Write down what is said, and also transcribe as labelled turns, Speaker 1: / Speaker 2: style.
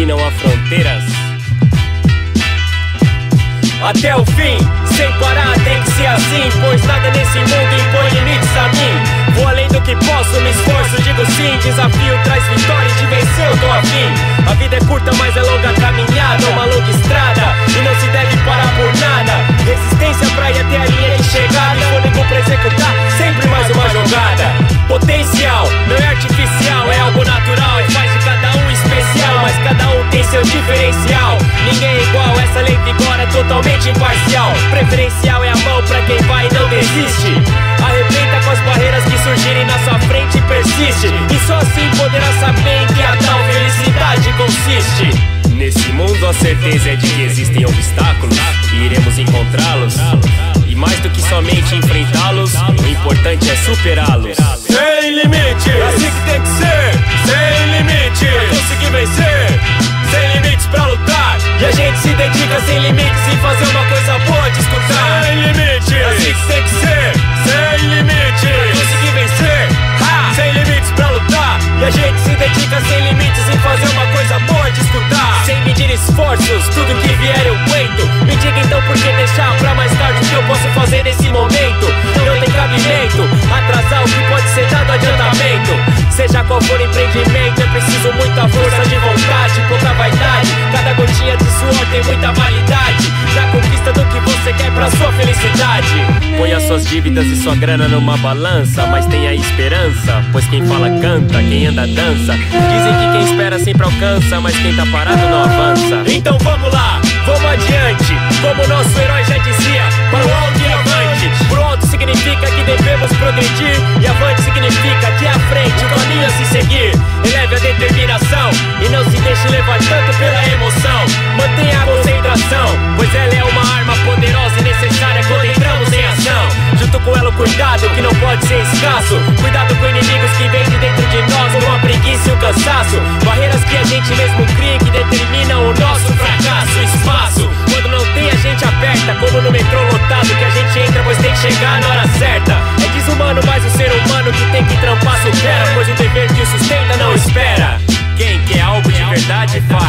Speaker 1: aqui não há fronteiras.
Speaker 2: Até o fim, sem parar, tem que ser assim. Pois nada nesse mundo impõe limites a mim. Vou além do que posso, me esforço, digo sim. Desafio traz vitória de vencer, eu tô afim. A vida é curta, vigora totalmente imparcial. Preferencial é a mão pra quem vai e não desiste. Arrebenta com as barreiras que surgirem na sua frente e persiste. E só assim poderá saber em que a tal felicidade consiste.
Speaker 1: Nesse mundo a certeza é de que existem obstáculos e iremos encontrá-los. E mais do que somente enfrentá-los, o importante é superá-los.
Speaker 2: Sem limite, assim que tem que ser. Sem sem limites em fazer uma coisa boa de escutar. Sem limite, assim que tem que ser. Sem limite, pra conseguir vencer. Ha! Sem limites pra lutar. E a gente se dedica sem limites em fazer uma coisa boa de escutar. Sem medir esforços, tudo que vier eu aguento. Me diga então por que deixar pra mais tarde o que eu posso fazer nesse momento. Não tem cabimento, atrasar o que pode ser dado adiantamento. Seja qual for o empreendimento, tem muita validade. Na conquista do que você quer pra sua felicidade.
Speaker 1: Ponha suas dívidas e sua grana numa balança, mas tenha esperança, pois quem fala canta, quem anda dança. Dizem que quem espera sempre alcança, mas quem tá parado não avança.
Speaker 2: Então vamos lá, vamos adiante. Como nosso herói já dizia, para o alto escasso. Cuidado com inimigos que vêm de dentro de nós, como a preguiça e o cansaço. Barreiras que a gente mesmo cria que determinam o nosso fracasso. Espaço, quando não tem a gente aperta, como no metrô lotado que a gente entra, pois tem que chegar na hora certa. É desumano, mas o ser humano que tem que trampar supera, pois o dever que o sustenta não espera.
Speaker 1: Quem quer algo de verdade faz,